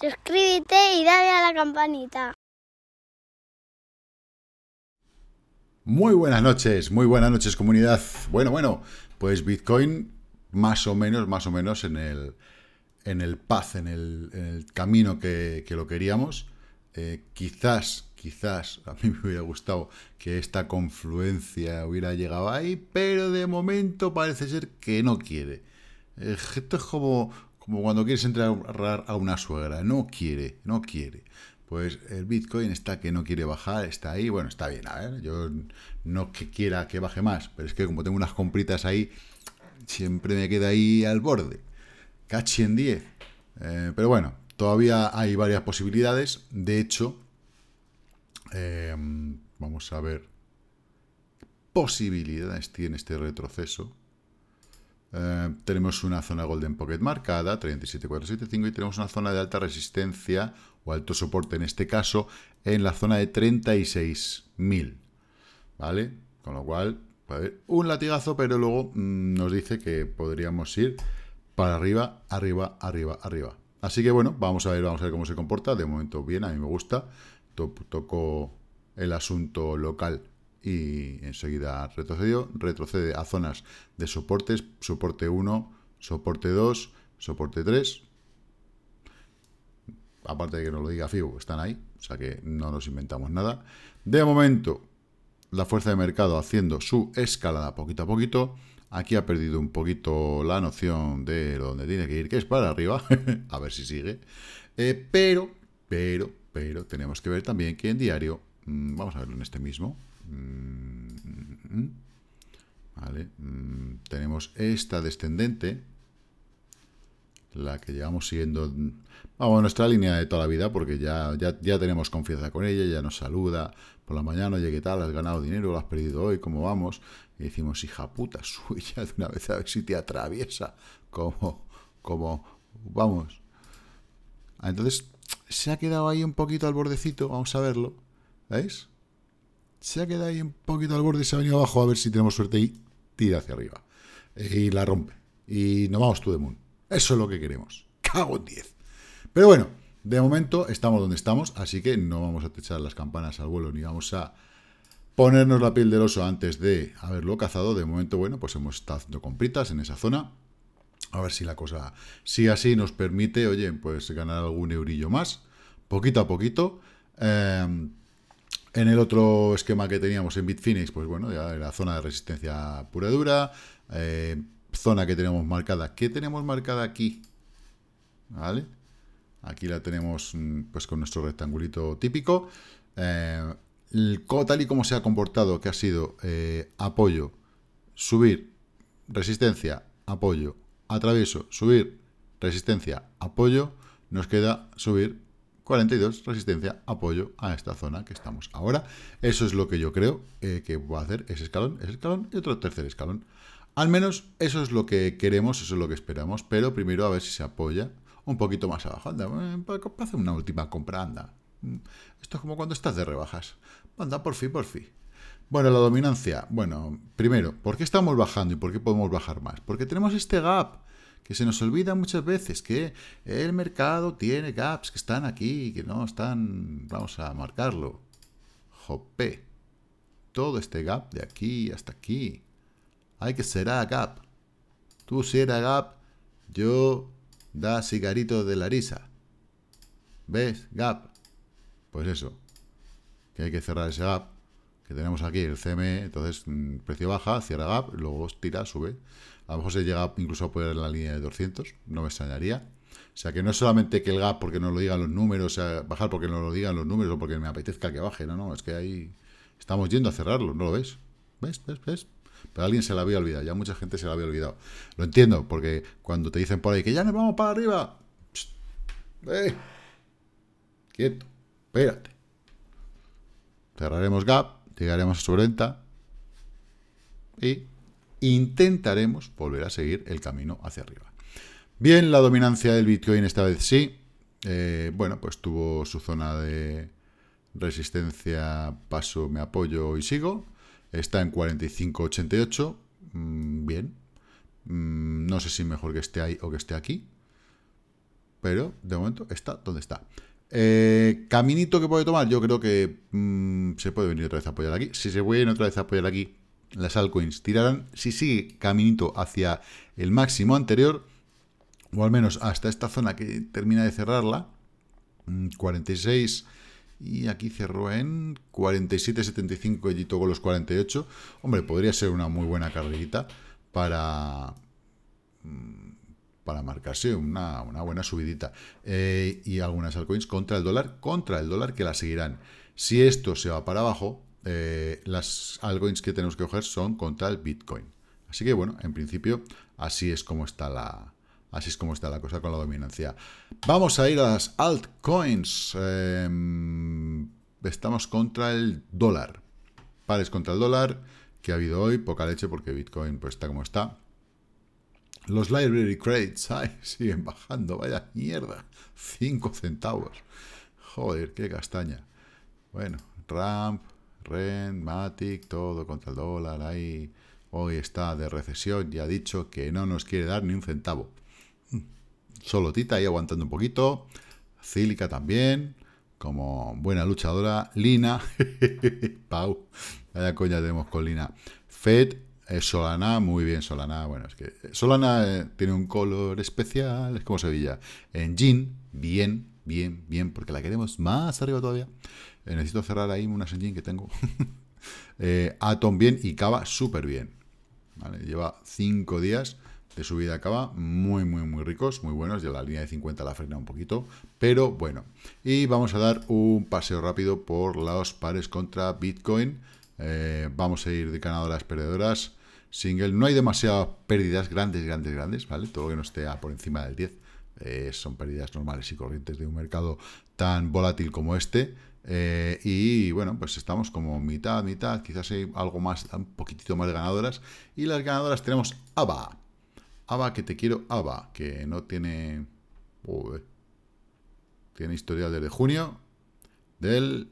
suscríbete y dale a la campanita. Muy buenas noches, muy buenas noches comunidad. Bueno, bueno, pues Bitcoin más o menos, más o menos en el, en el path, en el, camino que, lo queríamos. Eh, quizás, quizás, a mí me hubiera gustado que esta confluencia hubiera llegado ahí, pero de momento parece ser que no quiere. Eh, esto es como, como cuando quieres entrar a una suegra, no quiere, no quiere. Pues el Bitcoin está que no quiere bajar, está ahí, bueno, está bien, a ver, yo no que quiera que baje más, pero es que como tengo unas compritas ahí, siempre me queda ahí al borde. Cachi en 10. Eh, pero bueno, todavía hay varias posibilidades. De hecho, em, vamos a ver posibilidades tiene este retroceso. Eh, tenemos una zona Golden Pocket marcada, 37475, y tenemos una zona de alta resistencia, o alto soporte en este caso, en la zona de 36.000. ¿Vale? Con lo cual, puede haber un latigazo, pero luego mm, nos dice que podríamos ir para arriba, arriba, arriba, arriba. Así que bueno, vamos a ver, vamos a ver cómo se comporta. De momento bien, a mí me gusta. Toco el asunto local y enseguida retrocedió, retrocede a zonas de soportes, soporte 1, soporte 2, soporte 3. Aparte de que nos lo diga FIBO, están ahí, o sea que no nos inventamos nada. De momento, la fuerza de mercado haciendo su escalada poquito a poquito. Aquí ha perdido un poquito la noción de donde tiene que ir, que es para arriba. a ver si sigue. Eh, pero, pero, pero, tenemos que ver también que en diario, mm, vamos a verlo en este mismo. Mm, mm, vale, tenemos esta descendente, la que llevamos siguiendo, vamos, nuestra línea de toda la vida, porque ya, ya, ya tenemos confianza con ella, ya nos saluda, por la mañana, oye, ¿qué tal? ¿Has ganado dinero? ¿Lo has perdido hoy? ¿Cómo vamos? Y decimos, hija puta, sube ya de una vez a ver si te atraviesa. Como, como, vamos. Entonces, se ha quedado ahí un poquito al bordecito, vamos a verlo. ¿Veis? Se ha quedado ahí un poquito al borde, se ha venido abajo a ver si tenemos suerte y tira hacia arriba. Y la rompe. Y nos vamos to the moon. Eso es lo que queremos. Cago en 10. Pero bueno, de momento estamos donde estamos, así que no vamos a echar las campanas al vuelo ni vamos a ponernos la piel del oso antes de haberlo cazado. De momento, bueno, pues hemos estado haciendo compritas en esa zona. A ver si la cosa, si así nos permite, oye, pues ganar algún eurillo más, poquito a poquito. Em, en el otro esquema que teníamos en Bitfinex, pues bueno, ya era zona de resistencia pura dura, eh, zona que tenemos marcada. ¿Qué tenemos marcada aquí? ¿Vale? Aquí la tenemos mm, pues con nuestro rectangulito típico. Eh, tal y como se ha comportado, que ha sido eh, apoyo, subir, resistencia, apoyo, atravieso, subir, resistencia, apoyo, nos queda subir 42, resistencia, apoyo a esta zona que estamos ahora. Eso es lo que yo creo eh, que va a hacer ese escalón, ese escalón y otro tercer escalón. Al menos eso es lo que queremos, eso es lo que esperamos, pero primero a ver si se apoya un poquito más abajo. Anda, eh, para hacer una última compra, anda. Mm, esto es como cuando estás de rebajas. Anda, por fin, por fin. Bueno, la dominancia. Bueno, primero, ¿por qué estamos bajando y por qué podemos bajar más? Porque tenemos este gap que se nos olvida muchas veces que el mercado tiene gaps que están aquí, que no están, vamos a marcarlo. Jope. Todo este gap de aquí hasta aquí. Hay que ser a gap. Tú será gap, yo da cigarito de la risa. ¿Ves? Gap. Pues eso. Que hay que cerrar ese gap. Que tenemos aquí el CME. Entonces, mm, precio baja, cierra gap, luego tira, sube. A lo mejor se llega incluso a poner la línea de 200. No me extrañaría. O sea, que no es solamente que el gap porque no lo digan los números, o sea, bajar porque no lo digan los números o porque me apetezca que baje. No, no, es que ahí estamos yendo a cerrarlo, ¿no lo ves? ¿Ves? ¿Ves? ¿Ves? Pero alguien se la había olvidado, ya mucha gente se la había olvidado. Lo entiendo, porque cuando te dicen por ahí que ya nos vamos para arriba, eh, quieto, espérate. Cerraremos gap, llegaremos a su venta y intentaremos volver a seguir el camino hacia arriba. Bien, la dominancia del Bitcoin esta vez sí. Eh, bueno, pues tuvo su zona de resistencia, paso, me apoyo y sigo. Está en 45.88. Mm, bien. Mm, no sé si mejor que esté ahí o que esté aquí. pero de momento está donde está. Eh, caminito que puede tomar, yo creo que mm, se puede venir otra vez a apoyar aquí. Si se puede otra vez a apoyar aquí, las altcoins tirarán. Si sigue caminito hacia el máximo anterior, o al menos hasta esta zona que termina de cerrarla, 46 mm, y aquí cerró en 47.75 y tocó los 48. Hombre, podría ser una muy buena carrerita para mm, para marcarse una, buena subidita. Eh, y algunas altcoins contra el dólar, contra el dólar que la seguirán. Si esto se va para abajo, eh, las altcoins que tenemos que coger son contra el Bitcoin. Así que bueno, en principio así es como está la, así es como está la cosa con la dominancia. Vamos a ir a las altcoins. Em, estamos contra el dólar. Pares contra el dólar que ha habido hoy, poca leche porque Bitcoin pues está como está. Los library ay, siguen bajando, vaya mierda. 5 centavos. Joder, qué castaña. Bueno, Ramp, Ren, Matic, todo contra el dólar, ahí. Hoy está de recesión y ha dicho que no nos quiere dar ni un centavo. Hmm. Solo Tita ahí aguantando un poquito. Cílica también, como buena luchadora. Lina, Pau, vaya coña tenemos con Lina. Fed Solana, muy bien Solana. Bueno, es que Solana eh, tiene un color especial, es como Sevilla. En Jean, bien, bien, bien, porque la queremos más arriba todavía. Eh, necesito cerrar ahí unas en Jean que tengo. eh, Atom bien y Cava súper bien. Lleva 5 días de subida a Cava, muy, muy, muy ricos, muy buenos. Ya la línea de 50 la frena un poquito, pero bueno. Y vamos a dar un paseo rápido por los pares contra Bitcoin. Eh, vamos a ir de ganadoras perdedoras single. No hay demasiadas pérdidas grandes, grandes, grandes, ¿vale? Todo lo que no esté por encima del 10 eh, son pérdidas normales y corrientes de un mercado tan volátil como este. Eh, y bueno, pues estamos como mitad, mitad, quizás hay algo más, un poquitito más de ganadoras. Y las ganadoras tenemos ABA. ABA, que te quiero, ABA, que no tiene... tiene historial desde junio del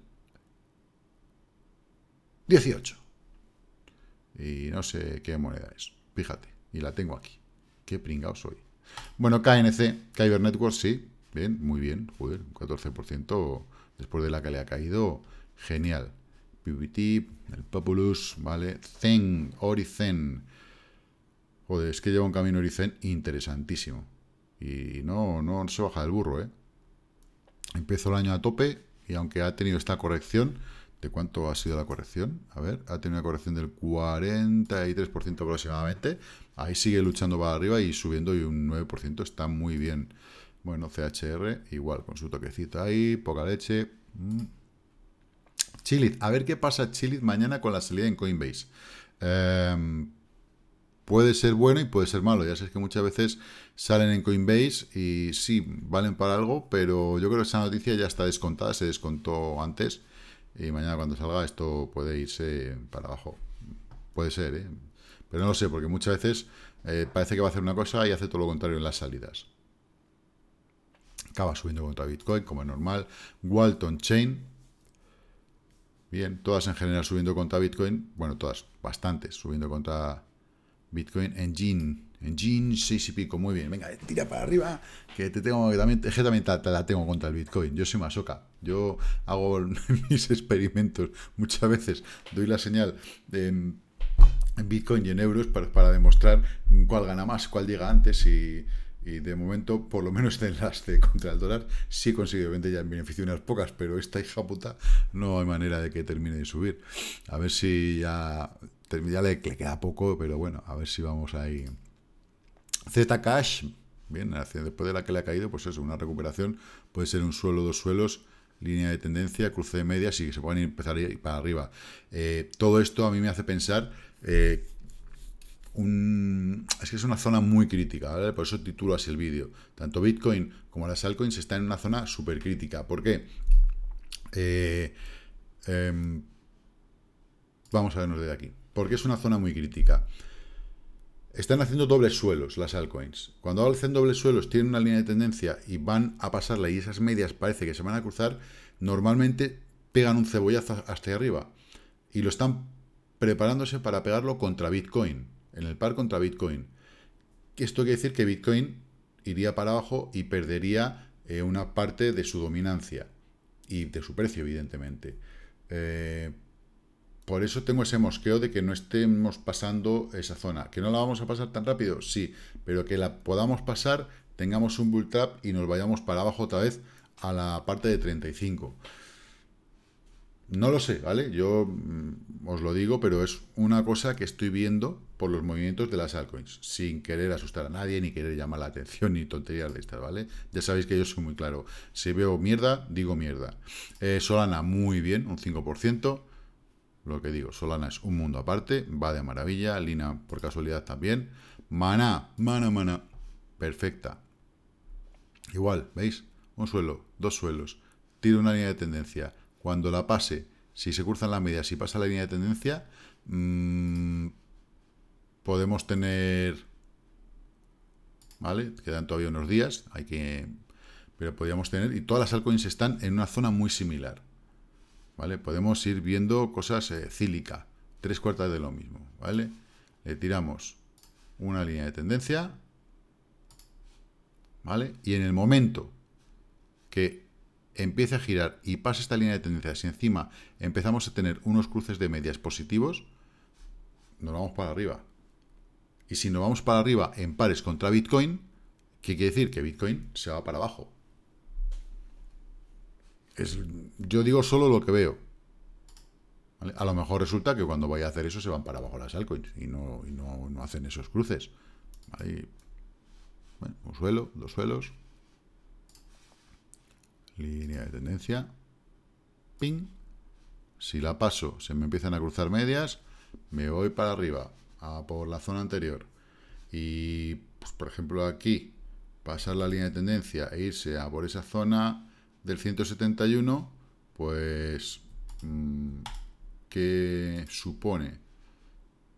18. Y no sé qué moneda es. Fíjate. Y la tengo aquí. Qué pringado soy. Bueno, KNC, Kyber Network, sí. Bien, muy bien. Joder, 14% después de la que le ha caído. Genial. PVT, el Populus, ¿vale? Zen, Orizen. Joder, es que lleva un camino Orizen interesantísimo. Y no, no se baja del burro, ¿eh? Empezó el año a tope y aunque ha tenido esta corrección, ¿De cuánto ha sido la corrección? A ver, ha tenido una corrección del 43% aproximadamente. Ahí sigue luchando para arriba y subiendo y un 9%. Está muy bien. Bueno, CHR, igual, con su toquecito ahí, poca leche. Mm. A ver qué pasa Chilit mañana con la salida en Coinbase. Em, puede ser bueno y puede ser malo. Ya sabes que muchas veces salen en Coinbase y sí, valen para algo, pero yo creo que esa noticia ya está descontada, se descontó antes y mañana cuando salga esto puede irse para abajo. Puede ser, ¿eh? Pero no lo sé, porque muchas veces eh, parece que va a hacer una cosa y hace todo lo contrario en las salidas. Acaba subiendo contra Bitcoin, como es normal. Walton Chain. Bien, todas en general subiendo contra Bitcoin. Bueno, todas, bastantes subiendo contra Bitcoin. Engine en jeans, 6 y pico, muy bien. Venga, tira para arriba, que te tengo que también, que también te, la tengo contra el Bitcoin. Yo soy masoca. Yo hago mis experimentos muchas veces, doy la señal en, Bitcoin y en euros para, para, demostrar cuál gana más, cuál llega antes y, de momento, por lo menos en las de contra el dólar, sí he conseguido vender ya en beneficio unas pocas, pero esta hija puta no hay manera de que termine de subir. A ver si ya, ya le, queda poco, pero bueno, a ver si vamos ahí Zcash, bien, después de la que le ha caído, pues eso, una recuperación, puede ser un suelo, dos suelos, línea de tendencia, cruce de medias y se pueden empezar a ir para arriba. Eh, todo esto a mí me hace pensar, eh, es que es una zona muy crítica, por eso titulo así el vídeo. Tanto Bitcoin como las altcoins están en una zona súper crítica. ¿Por qué? Eh, em, vamos a vernos de aquí. Porque es una zona muy crítica. Están haciendo dobles suelos las altcoins. Cuando hacen dobles suelos, tienen una línea de tendencia y van a pasarla y esas medias parece que se van a cruzar, normalmente pegan un cebollazo hasta arriba. Y lo están preparándose para pegarlo contra Bitcoin, en el par contra Bitcoin. Esto quiere decir que Bitcoin iría para abajo y perdería eh, una parte de su dominancia y de su precio, evidentemente. Eh, por eso tengo ese mosqueo de que no estemos pasando esa zona. ¿Que no la vamos a pasar tan rápido? Sí, pero que la podamos pasar, tengamos un bull trap y nos vayamos para abajo otra vez a la parte de 35. No lo sé, ¿vale? Yo mm, os lo digo, pero es una cosa que estoy viendo por los movimientos de las altcoins, sin querer asustar a nadie, ni querer llamar la atención, ni tonterías de estas, ¿vale? Ya sabéis que yo soy muy claro. Si veo mierda, digo mierda. Eh, Solana, muy bien, un 5%. Lo que digo, Solana es un mundo aparte, va de maravilla. Lina, por casualidad, también. Mana, mana, mana. Perfecta. Igual, ¿veis? Un suelo, dos suelos. Tiro una línea de tendencia cuando la pase, si se cruzan las medias, si pasa la línea de tendencia, mmm, podemos tener... ¿Vale? Quedan todavía unos días, hay que... Pero podríamos tener... Y todas las altcoins están en una zona muy similar. ¿Vale? Podemos ir viendo cosas eh, cílica. Tres cuartas de lo mismo. ¿Vale? Le tiramos una línea de tendencia. ¿Vale? Y en el momento que empiece a girar y pase esta línea de tendencia, si encima empezamos a tener unos cruces de medias positivos, nos vamos para arriba. Y si nos vamos para arriba en pares contra Bitcoin, ¿qué quiere decir? Que Bitcoin se va para abajo. Yo digo solo lo que veo. A lo mejor resulta que cuando vaya a hacer eso se van para abajo las altcoins y no, no, hacen esos cruces. un suelo, dos suelos, línea de tendencia, ping, si la paso, se me empiezan a cruzar medias, me voy para arriba, a por la zona anterior, y pues, por ejemplo aquí, pasar la línea de tendencia e irse a por esa zona del 171, pues, mm, ¿qué supone?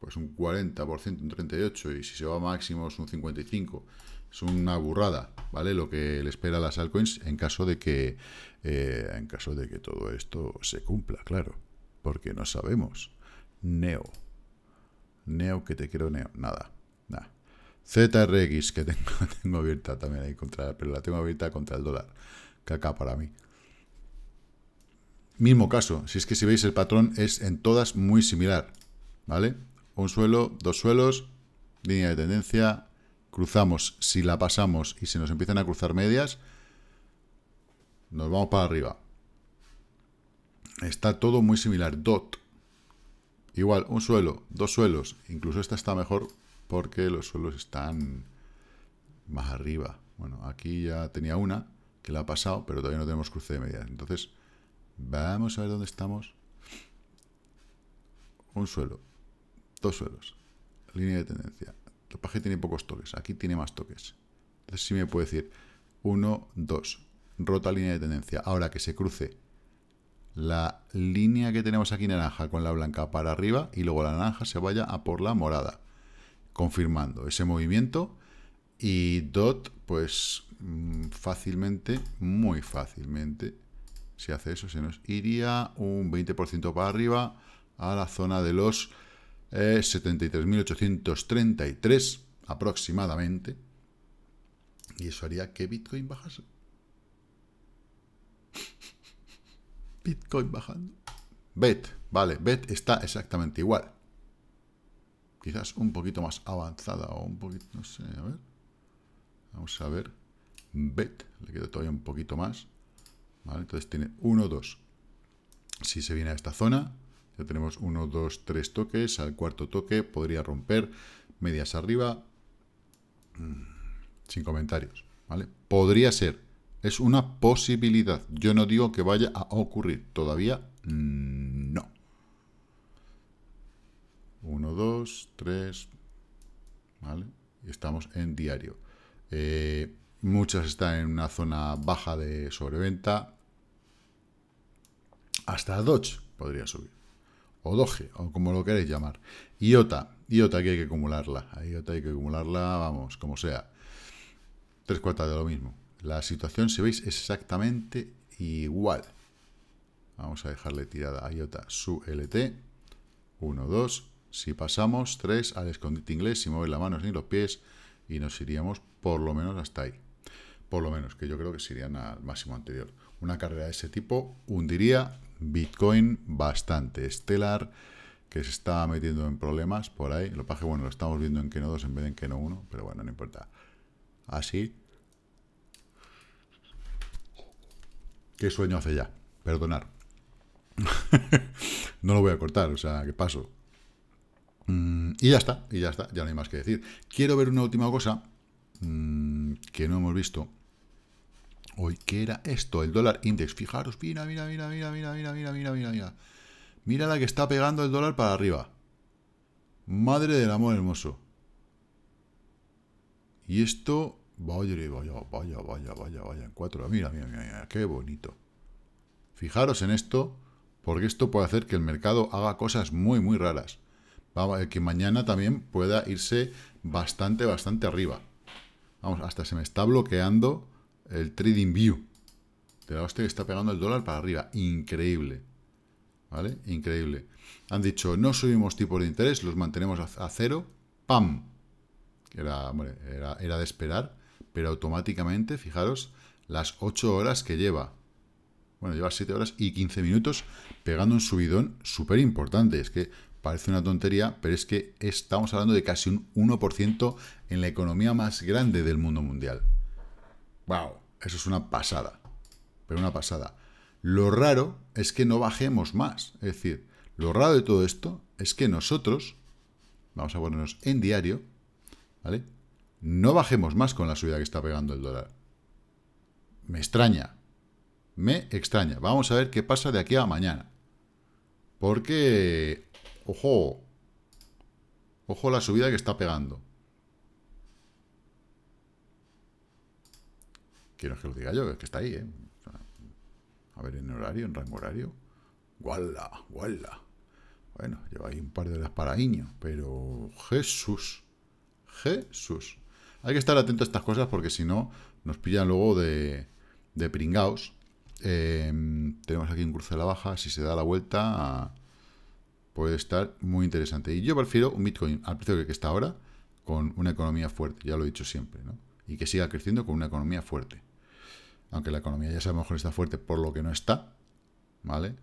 Pues un 40%, un 38%, y si se va a máximos un 55%, es una burrada, ¿vale? Lo que le espera a las altcoins en caso de que eh, en caso de que todo esto se cumpla, claro, porque no sabemos. Neo. Neo, que te quiero Neo. Nada, nada. ZRX, que tengo, tengo abierta también ahí contra, pero la tengo abierta contra el dólar. Caca para mí. Mismo caso, si es que si veis el patrón es en todas muy similar, ¿vale? Un suelo, dos suelos, línea de tendencia, cruzamos, si la pasamos y se nos empiezan a cruzar medias, nos vamos para arriba. Está todo muy similar. Dot. Igual, un suelo, dos suelos. Incluso esta está mejor porque los suelos están más arriba. Bueno, aquí ya tenía una que la ha pasado, pero todavía no tenemos cruce de medias. Entonces, vamos a ver dónde estamos. Un suelo, dos suelos, línea de tendencia, paje tiene pocos toques, aquí tiene más toques. Entonces sí me puede decir 1, 2, rota línea de tendencia. Ahora que se cruce la línea que tenemos aquí naranja con la blanca para arriba y luego la naranja se vaya a por la morada, confirmando ese movimiento. Y DOT, pues mm, fácilmente, muy fácilmente, si hace eso, se nos iría un 20% para arriba a la zona de los 73.833 aproximadamente. Y eso haría que Bitcoin bajase. Bitcoin bajando. BET, vale, BET está exactamente igual. Quizás un poquito más avanzada o un poquito, no sé, a ver. Vamos a ver. BET, le queda todavía un poquito más. Vale, entonces tiene 1, 2. Si se viene a esta zona, ya tenemos uno, dos, tres toques. Al cuarto toque podría romper medias arriba. Mm, sin comentarios. ¿vale? Podría ser. Es una posibilidad. Yo no digo que vaya a ocurrir. Todavía mm, no. Uno, dos, tres. ¿Vale? Estamos en diario. Eh, muchas están en una zona baja de sobreventa. Hasta Dodge podría subir o Doge, o como lo queréis llamar. IOTA, IOTA que hay que acumularla. A IOTA hay que acumularla, vamos, como sea. Tres cuartas de lo mismo. La situación, si veis, es exactamente igual. Vamos a dejarle tirada a IOTA su LT. 1, 2. Si pasamos, 3 al escondite inglés, sin mover las manos ni los pies, y nos iríamos por lo menos hasta ahí. por lo menos, que yo creo que serían al máximo anterior. Una carrera de ese tipo hundiría Bitcoin bastante. Stellar, que se está metiendo en problemas por ahí. Lo que bueno, lo estamos viendo en Keno 2 en vez de en Keno 1, pero bueno, no importa. Así. ¿Qué sueño hace ya? Perdonar. no lo voy a cortar, o sea, ¿qué paso? Mm, y ya está, y ya está, ya no hay más que decir. Quiero ver una última cosa mm, que no hemos visto hoy. ¿Qué era esto? El dólar index. Fijaros, mira, mira, mira, mira, mira, mira, mira, mira, mira, mira. Mira la que está pegando el dólar para arriba. Madre del amor hermoso. Y esto, vaya, vaya, vaya, vaya, vaya, vaya, en cuatro. Mira, mira, mira, mira, qué bonito. Fijaros en esto, porque esto puede hacer que el mercado haga cosas muy, muy raras. Que mañana también pueda irse bastante, bastante arriba. Vamos, hasta se me está bloqueando el Trading View. De la hostia que está pegando el dólar para arriba. Increíble. ¿Vale? Increíble. Han dicho, no subimos tipos de interés, los mantenemos a, cero. ¡Pam! Era, era, era de esperar, pero automáticamente, fijaros, las 8 horas que lleva. Bueno, lleva 7 horas y 15 minutos pegando un subidón súper importante. Es que parece una tontería, pero es que estamos hablando de casi un 1% en la economía más grande del mundo mundial. ¡Wow! Eso es una pasada. Pero una pasada. Lo raro es que no bajemos más. Es decir, lo raro de todo esto es que nosotros, vamos a ponernos en diario, ¿vale? No bajemos más con la subida que está pegando el dólar. Me extraña. Me extraña. Vamos a ver qué pasa de aquí a mañana. Porque, ojo, ojo la subida que está pegando. Quiero que lo diga yo, es que está ahí, ¿eh? A ver, en horario, en rango horario. ¡Guala! ¡Guala! Bueno, lleva ahí un par de horas para niño, pero Jesús. Jesús. Hay que estar atento a estas cosas porque si no, nos pillan luego de, de pringaos. Em, tenemos aquí un cruce de la baja. Si se da la vuelta, puede estar muy interesante. Y yo prefiero un Bitcoin al precio que está ahora, con una economía fuerte. Ya lo he dicho siempre, ¿no? Y que siga creciendo con una economía fuerte aunque la economía ya sabemos que está fuerte por lo que no está, ¿vale?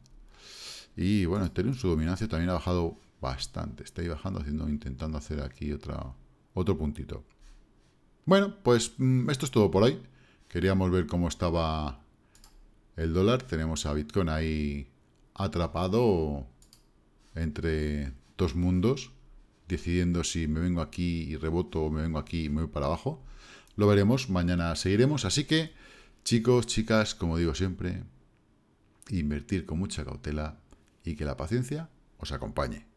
Y bueno, Ethereum su dominancia también ha bajado bastante, está ahí bajando, haciendo, intentando hacer aquí otro puntito. Bueno, pues mm, esto es todo por hoy. Queríamos ver cómo estaba el dólar. Tenemos a Bitcoin ahí atrapado entre dos mundos, decidiendo si me vengo aquí y reboto o me vengo aquí y me voy para abajo. Lo veremos, mañana seguiremos, así que Chicos, chicas, como digo siempre, invertir con mucha cautela y que la paciencia os acompañe.